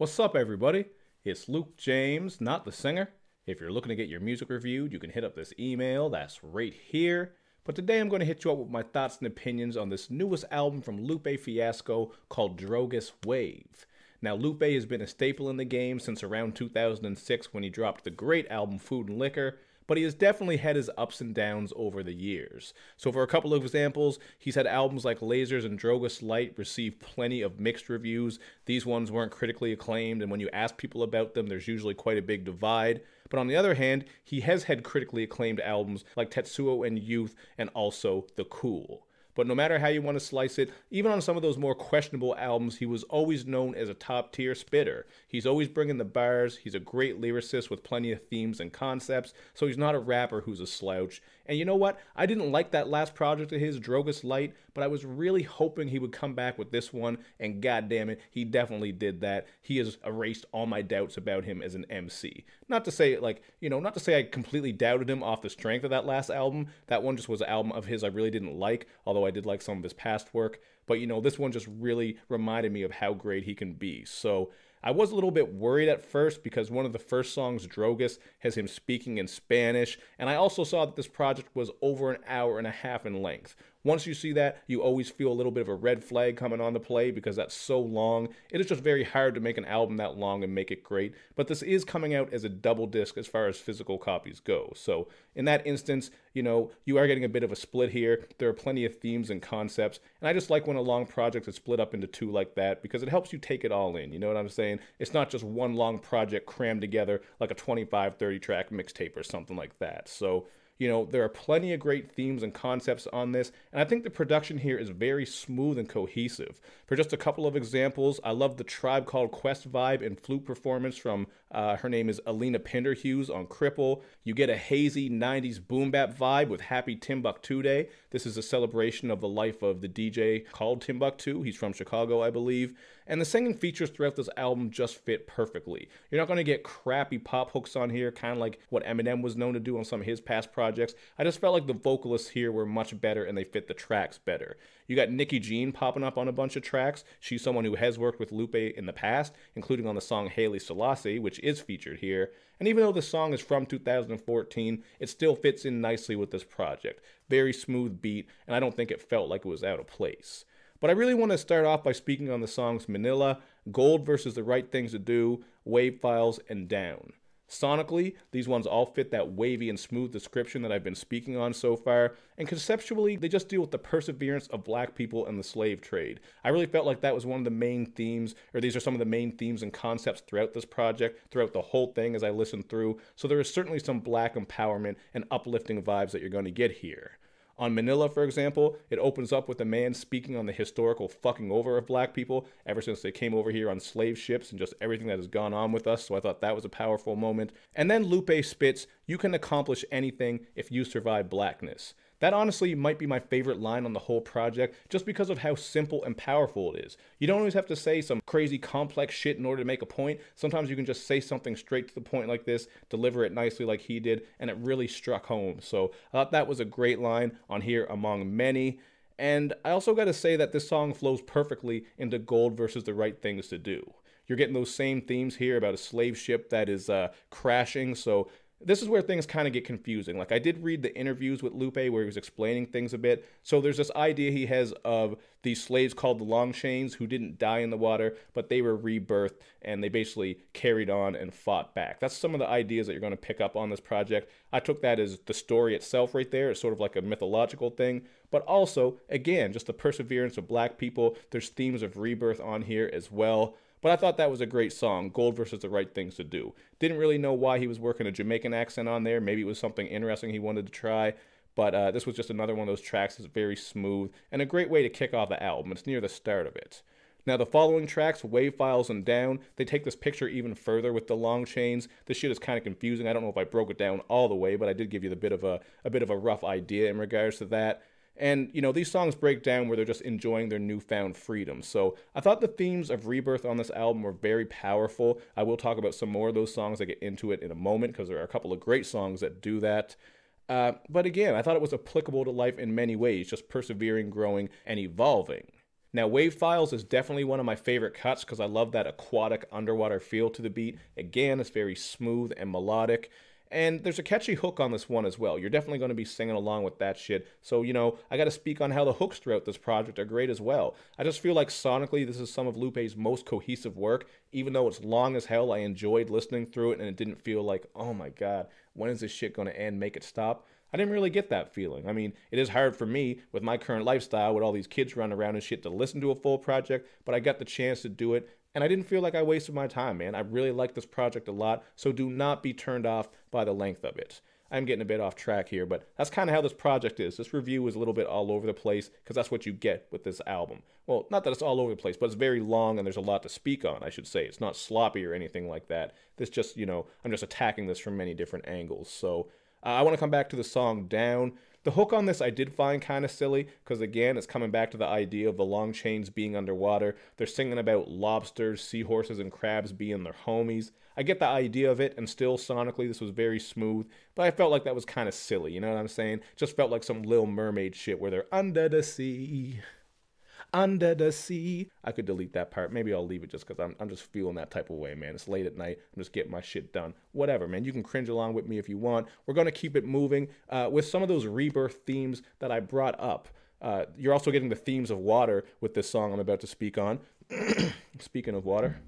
What's up, everybody? It's Luke James, not the singer. If you're looking to get your music reviewed, you can hit up this email that's right here. But today I'm going to hit you up with my thoughts and opinions on this newest album from Lupe Fiasco called Drogas Wave. Now, Lupe has been a staple in the game since around 2006 when he dropped the great album Food and Liquor, but he has definitely had his ups and downs over the years. So, for a couple of examples, he's had albums like Lasers and Drogas Light receive plenty of mixed reviews. These ones weren't critically acclaimed, and when you ask people about them, there's usually quite a big divide. But on the other hand, he has had critically acclaimed albums like Tetsuo and Youth and also The Cool. But no matter how you want to slice it, even on some of those more questionable albums, he was always known as a top tier spitter. He's always bringing the bars, he's a great lyricist with plenty of themes and concepts, so he's not a rapper who's a slouch. And you know what? I didn't like that last project of his, Drogas Light, but I was really hoping he would come back with this one, and god damn it, he definitely did that. He has erased all my doubts about him as an MC. Not to say, like, you know, not to say I completely doubted him off the strength of that last album. That one just was an album of his I really didn't like, although I did like some of his past work. But, you know, this one just really reminded me of how great he can be. So, I was a little bit worried at first because one of the first songs, Drogas, has him speaking in Spanish, and I also saw that this project was over an hour and a half in length. Once you see that, you always feel a little bit of a red flag coming on the play because that's so long. It is just very hard to make an album that long and make it great, but this is coming out as a double disc as far as physical copies go. So, in that instance, you know, you are getting a bit of a split here. There are plenty of themes and concepts, and I just like when a long project is split up into two like that because it helps you take it all in. You know what I'm saying? It's not just one long project crammed together like a 25, 30 track mixtape or something like that. So, you know, there are plenty of great themes and concepts on this, and I think the production here is very smooth and cohesive. For just a couple of examples, I love the Tribe Called Quest vibe and flute performance from uh, her name is Alina Pinderhughes on Cripple. You get a hazy 90s boom bap vibe with Happy Timbuck2 Day. This is a celebration of the life of the DJ called Timbuck2. He's from Chicago, I believe. And the singing features throughout this album just fit perfectly. You're not going to get crappy pop hooks on here, kind of like what Eminem was known to do on some of his past projects. I just felt like the vocalists here were much better and they fit the tracks better. You got Nikki Jean popping up on a bunch of tracks. She's someone who has worked with Lupe in the past, including on the song Haile Selassie, which is featured here. And even though the song is from 2014, it still fits in nicely with this project. Very smooth beat, and I don't think it felt like it was out of place. But I really want to start off by speaking on the songs Manilla, Gold versus The Right Things to Do, WAV Files, and Down. Sonically, these ones all fit that wavy and smooth description that I've been speaking on so far, and conceptually, they just deal with the perseverance of black people and the slave trade. I really felt like that was one of the main themes, or these are some of the main themes and concepts throughout this project, throughout the whole thing as I listened through, so there is certainly some black empowerment and uplifting vibes that you're going to get here. On Manilla, for example, it opens up with a man speaking on the historical fucking over of black people ever since they came over here on slave ships and just everything that has gone on with us. So I thought that was a powerful moment. And then Lupe spits, You can accomplish anything if you survive blackness. That honestly might be my favorite line on the whole project just because of how simple and powerful it is. You don't always have to say some crazy complex shit in order to make a point. Sometimes you can just say something straight to the point like this, deliver it nicely like he did, and it really struck home. So I thought that was a great line on here among many. And I also got to say that this song flows perfectly into Gold versus the Right Things to Do. You're getting those same themes here about a slave ship that is uh, crashing. So this is where things kind of get confusing. Like I did read the interviews with Lupe where he was explaining things a bit. So there's this idea he has of these slaves called the Long Chains who didn't die in the water, but they were rebirthed and they basically carried on and fought back. That's some of the ideas that you're going to pick up on this project. I took that as the story itself right there. It's sort of like a mythological thing, but also again, just the perseverance of black people. There's themes of rebirth on here as well. But I thought that was a great song, Gold versus the Right Things to Do. Didn't really know why he was working a Jamaican accent on there. Maybe it was something interesting he wanted to try. But uh, this was just another one of those tracks that's very smooth and a great way to kick off the album. It's near the start of it. Now, the following tracks, WAV Files and Down, they take this picture even further with the long chains. This shit is kind of confusing. I don't know if I broke it down all the way, but I did give you the bit of a, a bit of a rough idea in regards to that. And, you know, these songs break down where they're just enjoying their newfound freedom. So I thought the themes of rebirth on this album were very powerful. I will talk about some more of those songs. I get into it in a moment because there are a couple of great songs that do that. Uh, but again, I thought it was applicable to life in many ways, just persevering, growing, and evolving. Now, WAV Files is definitely one of my favorite cuts because I love that aquatic underwater feel to the beat. Again, it's very smooth and melodic. And there's a catchy hook on this one as well. You're definitely going to be singing along with that shit. So, you know, I got to speak on how the hooks throughout this project are great as well. I just feel like sonically, this is some of Lupe's most cohesive work. Even though it's long as hell, I enjoyed listening through it and it didn't feel like, oh my god, when is this shit going to end? Make it stop. I didn't really get that feeling. I mean, it is hard for me with my current lifestyle with all these kids running around and shit to listen to a full project, but I got the chance to do it and I didn't feel like I wasted my time, man. I really like this project a lot, so do not be turned off by the length of it. I'm getting a bit off track here, but that's kind of how this project is. This review is a little bit all over the place because that's what you get with this album. Well, not that it's all over the place, but it's very long and there's a lot to speak on, I should say. It's not sloppy or anything like that. This just, you know, I'm just attacking this from many different angles. So uh, I want to come back to the song Down. The hook on this I did find kind of silly because, again, it's coming back to the idea of the long chains being underwater. They're singing about lobsters, seahorses, and crabs being their homies. I get the idea of it, and still sonically, this was very smooth, but I felt like that was kind of silly, you know what I'm saying? Just felt like some Little Mermaid shit where they're under the sea under the sea. I could delete that part. Maybe I'll leave it just because I'm, I'm just feeling that type of way, man. It's late at night. I'm just getting my shit done. Whatever, man. You can cringe along with me if you want. We're going to keep it moving uh, with some of those rebirth themes that I brought up. Uh, you're also getting the themes of water with this song I'm about to speak on. Speaking of water.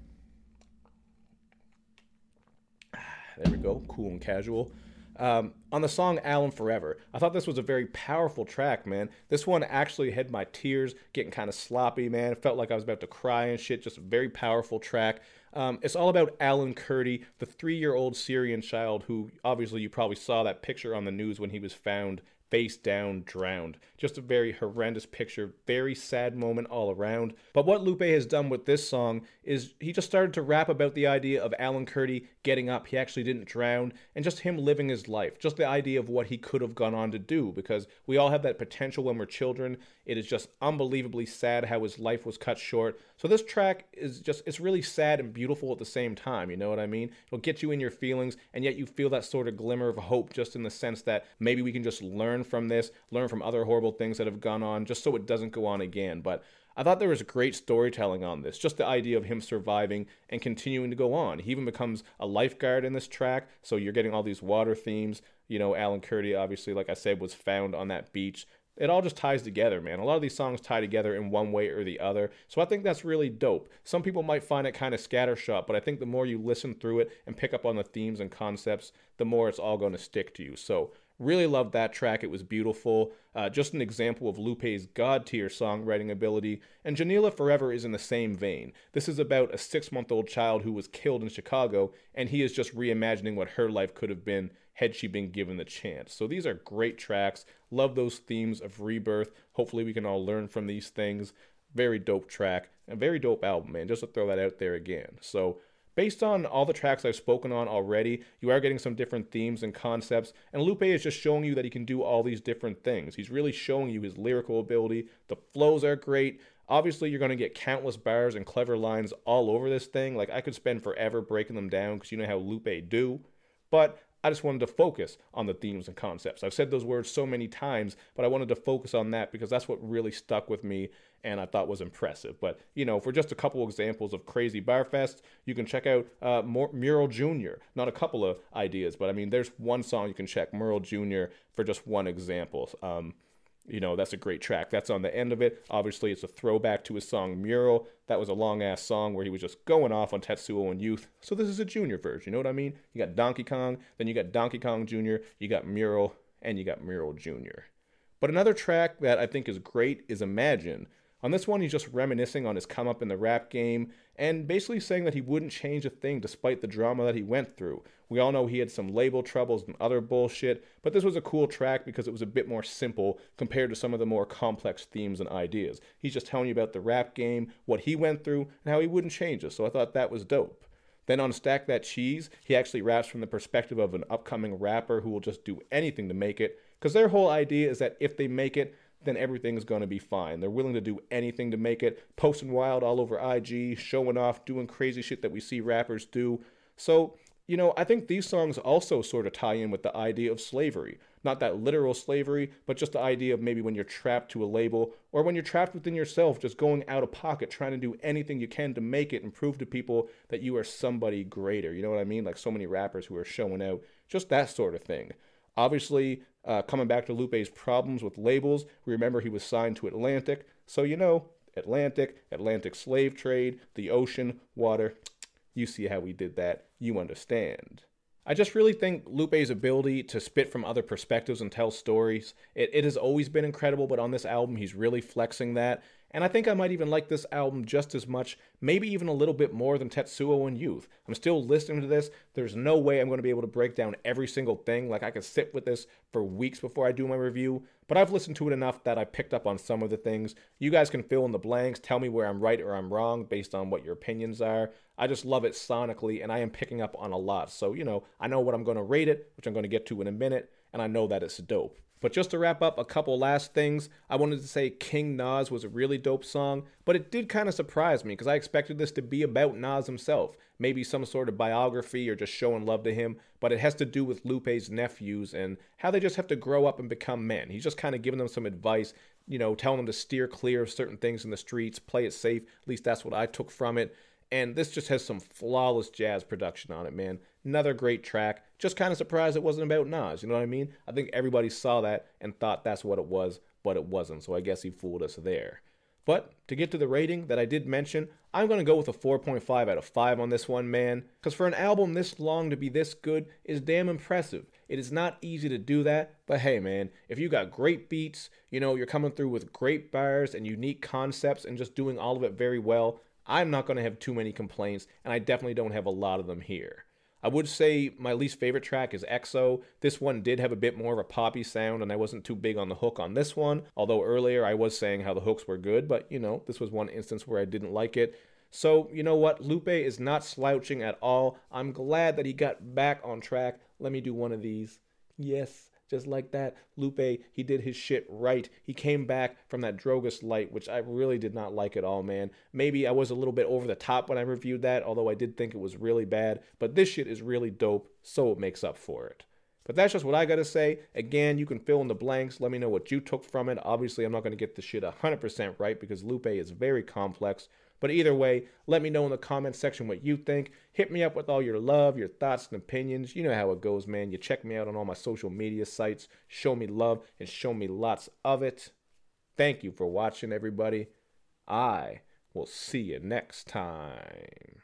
There we go. Cool and casual. Um, on the song Alan Forever, I thought this was a very powerful track, man. This one actually had my tears getting kind of sloppy, man. It felt like I was about to cry and shit. Just a very powerful track. Um, it's all about Alan Kurdi, the three year old Syrian child who obviously you probably saw that picture on the news when he was found face down, drowned. Just a very horrendous picture, very sad moment all around. But what Lupe has done with this song is he just started to rap about the idea of Alan Kurdi getting up, he actually didn't drown, and just him living his life. Just the idea of what he could have gone on to do, because we all have that potential when we're children. It is just unbelievably sad how his life was cut short. So this track is just, it's really sad and beautiful at the same time, you know what I mean? It'll get you in your feelings, and yet you feel that sort of glimmer of hope just in the sense that maybe we can just learn from this, learn from other horrible things that have gone on, just so it doesn't go on again. But I thought there was great storytelling on this, just the idea of him surviving and continuing to go on. He even becomes a lifeguard in this track, so you're getting all these water themes. You know, Alan Kurdi, obviously, like I said, was found on that beach. It all just ties together, man. A lot of these songs tie together in one way or the other. So I think that's really dope. Some people might find it kind of scattershot, but I think the more you listen through it and pick up on the themes and concepts, the more it's all going to stick to you. So Really loved that track. It was beautiful. Uh, just an example of Lupe's god tier songwriting ability. And Jonylah Forever is in the same vein. This is about a six month old child who was killed in Chicago, and he is just reimagining what her life could have been had she been given the chance. So these are great tracks. Love those themes of rebirth. Hopefully, we can all learn from these things. Very dope track. A very dope album, man. Just to throw that out there again. So, Based on all the tracks I've spoken on already, you are getting some different themes and concepts, and Lupe is just showing you that he can do all these different things. He's really showing you his lyrical ability. The flows are great. Obviously, you're going to get countless bars and clever lines all over this thing. Like, I could spend forever breaking them down because you know how Lupe do. But I just wanted to focus on the themes and concepts. I've said those words so many times, but I wanted to focus on that because that's what really stuck with me and I thought was impressive. But, you know, for just a couple examples of crazy Barfest, you can check out uh, Mural Jr. Not a couple of ideas, but I mean, there's one song you can check, Mural Jr., for just one example. Um, you know, that's a great track. That's on the end of it. Obviously, it's a throwback to his song Mural. That was a long ass song where he was just going off on Tetsuo and Youth. So this is a junior version. You know what I mean? You got Donkey Kong, then you got Donkey Kong Jr., you got Mural, and you got Mural Jr. But another track that I think is great is Imagine. On this one, he's just reminiscing on his come up in the rap game and basically saying that he wouldn't change a thing despite the drama that he went through. We all know he had some label troubles and other bullshit, but this was a cool track because it was a bit more simple compared to some of the more complex themes and ideas. He's just telling you about the rap game, what he went through, and how he wouldn't change it, so I thought that was dope. Then on Stack That Cheese, he actually raps from the perspective of an upcoming rapper who will just do anything to make it, because their whole idea is that if they make it, then everything's going to be fine. They're willing to do anything to make it, posting wild all over IG, showing off, doing crazy shit that we see rappers do. So, you know, I think these songs also sort of tie in with the idea of slavery. Not that literal slavery, but just the idea of maybe when you're trapped to a label or when you're trapped within yourself, just going out of pocket, trying to do anything you can to make it and prove to people that you are somebody greater. You know what I mean? Like so many rappers who are showing out, just that sort of thing. Obviously, uh, coming back to Lupe's problems with labels, we remember he was signed to Atlantic. So, you know, Atlantic, Atlantic slave trade, the ocean, water. You see how we did that. You understand. I just really think Lupe's ability to spit from other perspectives and tell stories, it, it has always been incredible, but on this album, he's really flexing that. And I think I might even like this album just as much, maybe even a little bit more than Tetsuo and Youth. I'm still listening to this. There's no way I'm going to be able to break down every single thing. Like I could sit with this for weeks before I do my review, but I've listened to it enough that I picked up on some of the things. You guys can fill in the blanks, tell me where I'm right or I'm wrong based on what your opinions are. I just love it sonically, and I am picking up on a lot. So, you know, I know what I'm going to rate it, which I'm going to get to in a minute, and I know that it's dope. But just to wrap up a couple last things, I wanted to say King Nas was a really dope song, but it did kind of surprise me because I expected this to be about Nas himself, maybe some sort of biography or just showing love to him, but it has to do with Lupe's nephews and how they just have to grow up and become men. He's just kind of giving them some advice, you know, telling them to steer clear of certain things in the streets, play it safe. At least that's what I took from it. And this just has some flawless jazz production on it, man. Another great track. Just kind of surprised it wasn't about Nas. You know what I mean? I think everybody saw that and thought that's what it was, but it wasn't. So I guess he fooled us there. But to get to the rating that I did mention, I'm going to go with a 4.5 out of 5 on this one, man. Because for an album this long to be this good is damn impressive. It is not easy to do that, but hey, man, if you got great beats, you know, you're coming through with great bars and unique concepts and just doing all of it very well, I'm not going to have too many complaints, and I definitely don't have a lot of them here. I would say my least favorite track is XO. This one did have a bit more of a poppy sound, and I wasn't too big on the hook on this one. Although earlier I was saying how the hooks were good, but you know, this was one instance where I didn't like it. So, you know what? Lupe is not slouching at all. I'm glad that he got back on track. Let me do one of these. Yes just like that. Lupe, he did his shit right. He came back from that Drogas light, which I really did not like at all, man. Maybe I was a little bit over the top when I reviewed that, although I did think it was really bad. But this shit is really dope, so it makes up for it. But that's just what I gotta say. Again, you can fill in the blanks. Let me know what you took from it. Obviously, I'm not gonna get the shit 100% right because Lupe is very complex. But either way, let me know in the comment section what you think. Hit me up with all your love, your thoughts, and opinions. You know how it goes, man. You check me out on all my social media sites. Show me love and show me lots of it. Thank you for watching, everybody. I will see you next time.